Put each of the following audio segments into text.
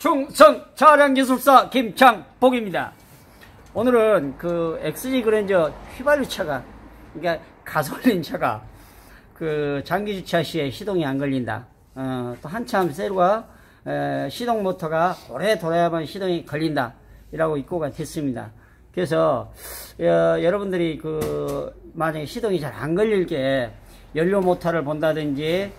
충성 차량기술사 김창복입니다. 오늘은 그 XG 그랜저 휘발유 차가 그러니까 가솔린 차가 그 장기 주차 시에 시동이 안 걸린다. 어, 또 한참 세루가 에, 시동 모터가 오래 돌아야만 시동이 걸린다. 이라고 입고가 됐습니다. 그래서 어, 여러분들이 그 만약에 시동이 잘 안 걸릴 게 연료 모터를 본다든지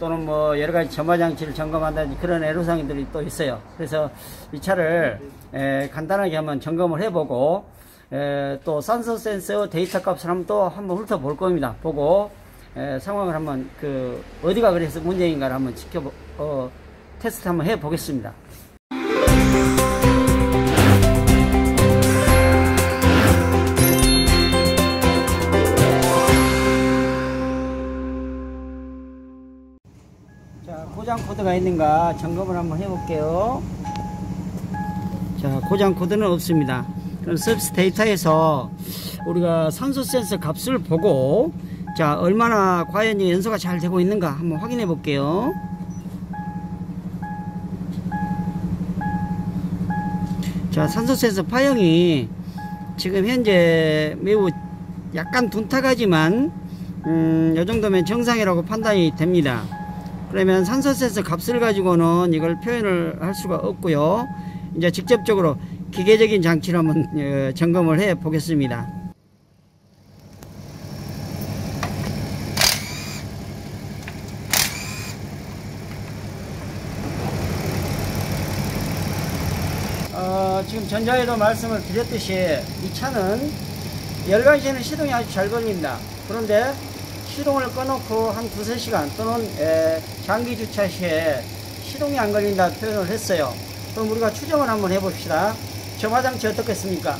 또는 뭐 여러 가지 점화 장치를 점검한다든지 그런 애로사항들이 또 있어요. 그래서 이 차를 에, 간단하게 한번 점검을 해보고 에, 또 산소 센서 데이터 값을 한번 또 한번 훑어볼 겁니다. 보고 에, 상황을 한번 그 어디가 그래서 문제인가를 한번 지켜 어, 테스트 한번 해 보겠습니다. 고장 코드가 있는가 점검을 한번 해볼게요. 자, 고장 코드는 없습니다. 그럼 서비스 데이터에서 우리가 산소 센서 값을 보고 자, 얼마나 과연 연소가 잘 되고 있는가 한번 확인해 볼게요. 자, 산소 센서 파형이 지금 현재 매우 약간 둔탁하지만 음, 이 정도면 정상이라고 판단이 됩니다. 그러면 산소 센서 값을 가지고는 이걸 표현을 할 수가 없고요. 이제 직접적으로 기계적인 장치를 한번 어, 점검을 해 보겠습니다. 어, 지금 전자에도 말씀을 드렸듯이 이 차는 열간시에는 시동이 아주 잘 걸립니다. 그런데 시동을 꺼놓고 한 두세 시간 또는 에, 장기 주차 시에 시동이 안 걸린다 표현을 했어요. 그럼 우리가 추정을 한번 해봅시다. 점화장치 어떻겠습니까?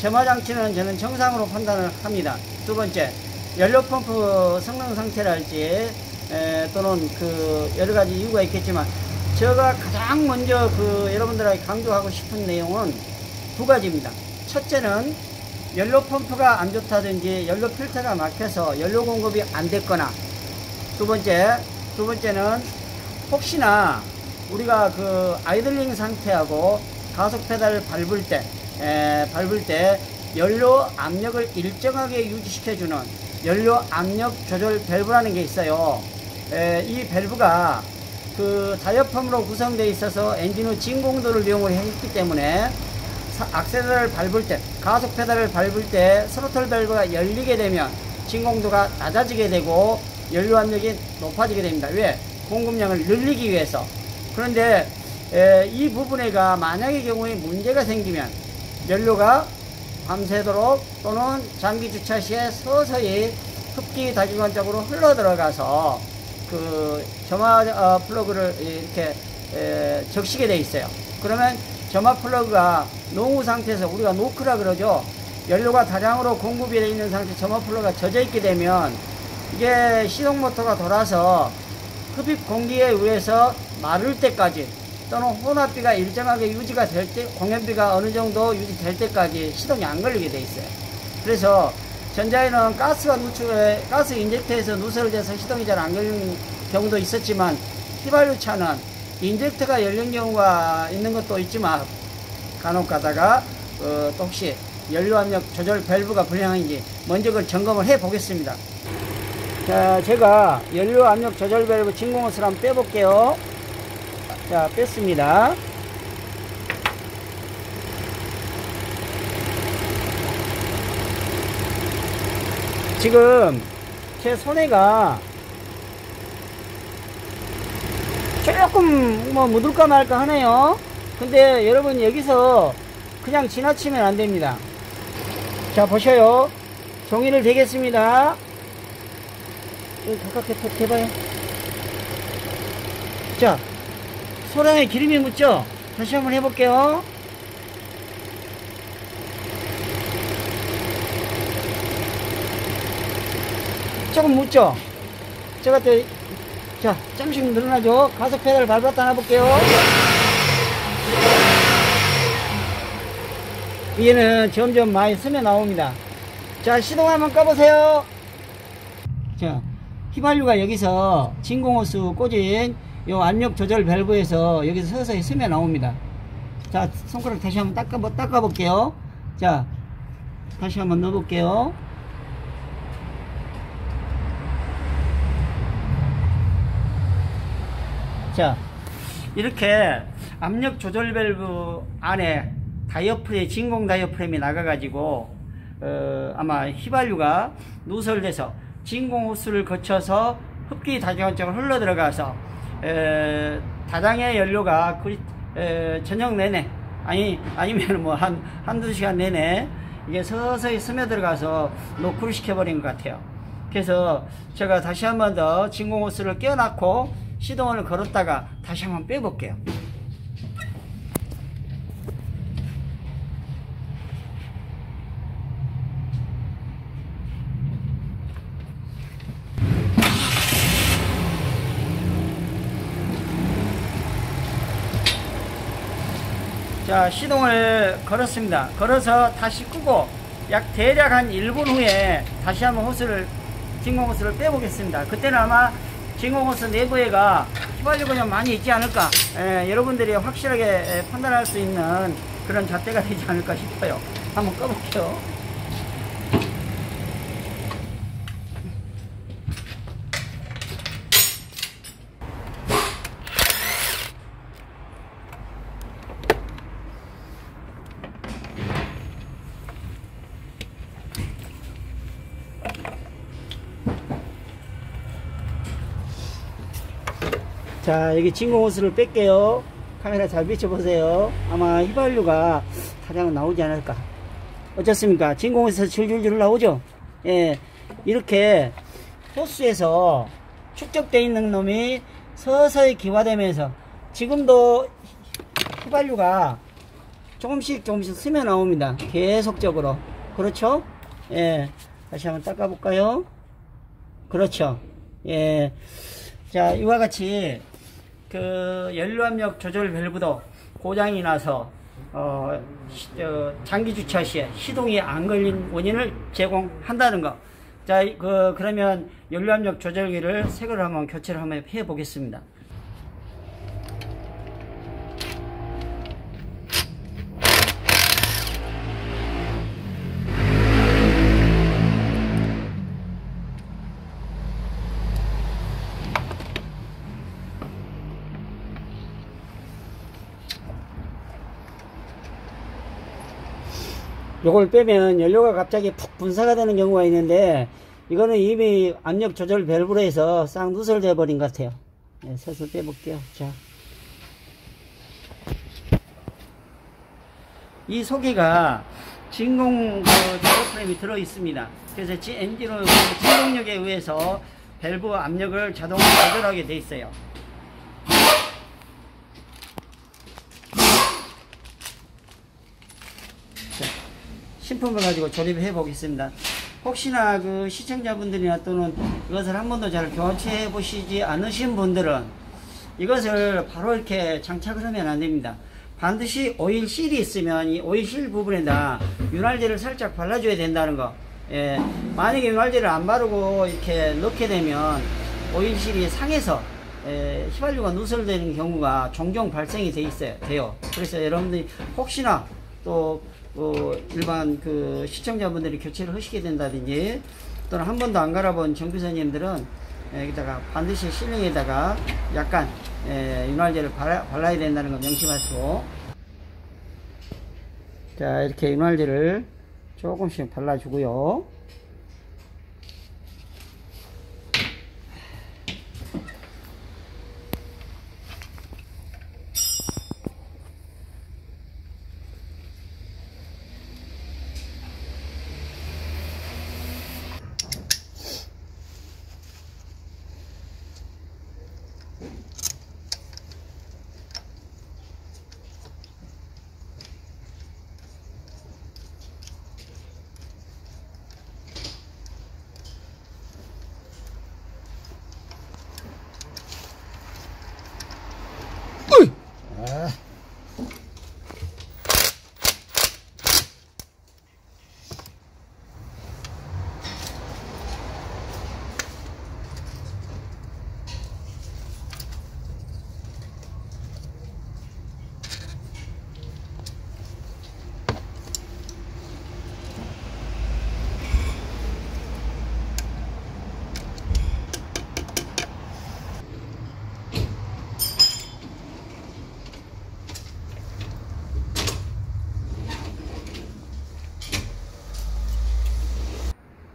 점화장치는 저는 정상으로 판단을 합니다. 두 번째, 연료펌프 성능 상태랄지 에, 또는 그 여러 가지 이유가 있겠지만 제가 가장 먼저 그 여러분들에게 강조하고 싶은 내용은 두 가지입니다. 첫째는 연료 펌프가 안 좋다든지 연료 필터가 막혀서 연료 공급이 안 됐거나 두 번째 두 번째는 혹시나 우리가 그 idling 상태하고 가속 페달을 밟을 때 에, 밟을 때 연료 압력을 일정하게 유지시켜주는 연료 압력 조절 밸브라는 게 있어요. 에, 이 밸브가 그 다이어프램으로 구성되어 있어서 엔진 후 진공도를 이용을 했기 때문에 악셀을 밟을 때 가속 페달을 밟을 때 스로틀 밸브가 열리게 되면 진공도가 낮아지게 되고 연료 압력이 높아지게 됩니다. 왜? 공급량을 늘리기 위해서. 그런데 에, 이 부분에가 만약의 경우에 문제가 생기면 연료가 밤새도록 또는 장기 주차 시에 서서히 흡기 다중관 쪽으로 흘러 들어가서 그 점화 어, 플러그를 이렇게 에, 적시게 돼 있어요. 그러면 점화 플러그가 농후 상태에서 우리가 노크라 그러죠. 연료가 다량으로 공급이 되어 있는 상태 점화 플러그가 젖어 있게 되면 이게 시동 모터가 돌아서 흡입 공기에 의해서 마를 때까지 또는 혼합비가 일정하게 유지가 될 때, 공연비가 어느 정도 유지될 때까지 시동이 안 걸리게 돼 있어요. 그래서 전자에는 가스가 누출해, 가스 인젝터에서 누설돼서 시동이 잘 안 걸리는 경우도 있었지만 휘발유 차는 인젝터가 열린 경우가 있는 것도 있지만 간혹 가다가 어, 또 혹시 연료 압력 조절 밸브가 불량한지 먼저 그걸 점검을 해 보겠습니다. 자, 제가 연료 압력 조절 밸브 진공호스를 한번 빼볼게요. 자, 뺐습니다. 지금 제 손해가 조금 뭐 묻을까 말까 하네요. 근데 여러분 여기서 그냥 지나치면 안 됩니다. 자, 보셔요. 종이를 대겠습니다. 여기 가깝게 대봐요. 자, 소량에 기름이 묻죠? 다시 한번 해볼게요. 조금 묻죠? 제가 또, 자, 잠시 늘어나죠? 가속 페달 밟았다 놔볼게요. 얘는 점점 많이 스며 나옵니다. 자, 시동 한번 꺼보세요. 자, 휘발유가 여기서 진공호스 꽂은 요 압력 조절 밸브에서 여기서 서서히 스며 나옵니다. 자, 손가락 다시 한번 닦아, 닦아 볼게요. 자, 다시 한번 넣어 볼게요. 자, 이렇게 압력 조절 밸브 안에 다이어프레 진공 다이어프램이 나가가지고 어, 아마 휘발유가 누설돼서 진공 호스를 거쳐서 흡기 다장원 쪽으로 흘러 들어가서 에, 다장의 연료가 그, 에, 저녁 내내 아니 아니면 뭐 한 한두 시간 내내 이게 서서히 스며들어가서 노크를 시켜버린 것 같아요. 그래서 제가 다시 한 번 더 진공 호스를 껴놨고 시동을 걸었다가 다시 한번 빼볼게요. 자 시동을 걸었습니다. 걸어서 다시 끄고 약 대략 한 1분 후에 다시 한번 호스를 진공 호스를 빼보겠습니다. 그때는 아마 진공 호스 내부에가 휘발유가 좀 많이 있지 않을까 에, 여러분들이 확실하게 에, 판단할 수 있는 그런 잣대가 되지 않을까 싶어요. 한번 꺼볼게요 자 여기 진공 호스를 뺄게요. 카메라 잘 비춰보세요. 아마 휘발유가 가장 나오지 않을까. 어떻습니까? 진공 호스에서 줄줄줄 나오죠? 예 이렇게 호스에서 축적되어 있는 놈이 서서히 기화되면서 지금도 휘발유가 조금씩 조금씩 스며 나옵니다. 계속적으로. 그렇죠? 예 다시 한번 닦아 볼까요? 그렇죠. 예. 자, 이와 같이 그 연료압력 조절 밸브도 고장이 나서 어, 시, 어, 장기 주차 시에 시동이 안 걸린 원인을 제공한다는 거. 자, 그 그러면 연료압력 조절기를 새 거를 한번 교체를 한번 해 보겠습니다. 요걸 빼면 연료가 갑자기 푹 분사가 되는 경우가 있는데 이거는 이미 압력 조절 밸브로 해서 싹 누설돼 버린 것 같아요. 네, 슬슬 빼볼게요. 자. 이 속에가 진공 그 작업프레임이 들어 있습니다. 그래서 엔진으로 진동력에 의해서 밸브 압력을 자동으로 조절하게 돼 있어요 신품을 가지고 조립해 보겠습니다. 혹시나 그 시청자분들이나 또는 이것을 한 번도 잘 교체해 보시지 않으신 분들은 이것을 바로 이렇게 장착을 하면 안 됩니다. 반드시 오일 실이 있으면 이 오일 실 부분에다 윤활제를 살짝 발라줘야 된다는 거. 예, 만약에 윤활제를 안 바르고 이렇게 넣게 되면 오일 실이 상해서 예, 휘발유가 누설되는 경우가 종종 발생이 돼 있어요. 돼요. 그래서 여러분들이 혹시나 또 어, 일반 그 시청자분들이 교체를 하시게 된다든지 또는 한 번도 안 갈아본 정비사님들은 여기다가 반드시 실링에다가 약간 에, 윤활제를 발라, 발라야 된다는 거 명심하시고. 자 이렇게 윤활제를 조금씩 발라주고요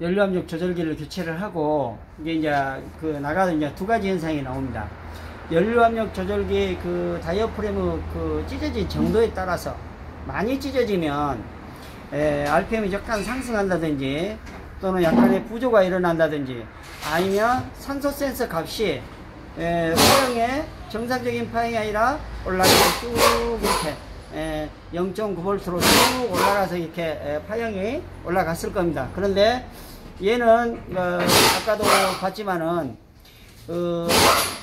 연료압력 조절기를 교체를 하고 이게 이제 그 나가도 이제 두 가지 현상이 나옵니다. 연료압력 조절기 그 다이어프레무 그 찢어진 정도에 따라서 많이 찢어지면 에, RPM이 약간 상승한다든지 또는 약간의 부조가 일어난다든지 아니면 산소 센서 값이 에, 파형의 정상적인 파형이 아니라 올라가서 쭉 이렇게 에, 0.9V로 쭉 올라가서 이렇게 에, 파형이 올라갔을 겁니다. 그런데 얘는 어, 아까도 봤지만은 어,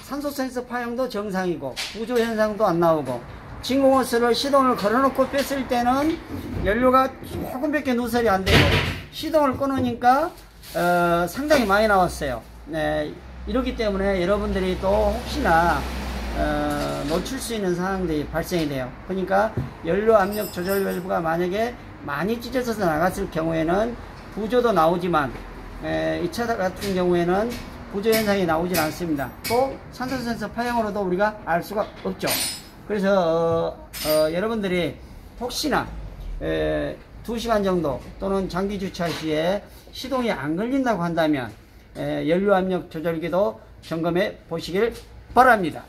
산소 센서 파형도 정상이고 부조 현상도 안 나오고 진공호스를 시동을 걸어놓고 뺐을 때는 연료가 조금밖에 누설이 안 되고 시동을 끊으니까 어, 상당히 많이 나왔어요. 네, 이렇기 때문에 여러분들이 또 혹시나 어, 놓칠 수 있는 상황들이 발생이 돼요. 그러니까 연료 압력 조절 밸브가 만약에 많이 찢어져서 나갔을 경우에는 부조도 나오지만 에, 이 차 같은 경우에는 부조 현상이 나오질 않습니다. 또 산소 센서 파형으로도 우리가 알 수가 없죠. 그래서 어, 어, 여러분들이 혹시나 에, 2시간 정도 또는 장기 주차 시에 시동이 안 걸린다고 한다면 에, 연료 압력 조절기도 점검해 보시길 바랍니다.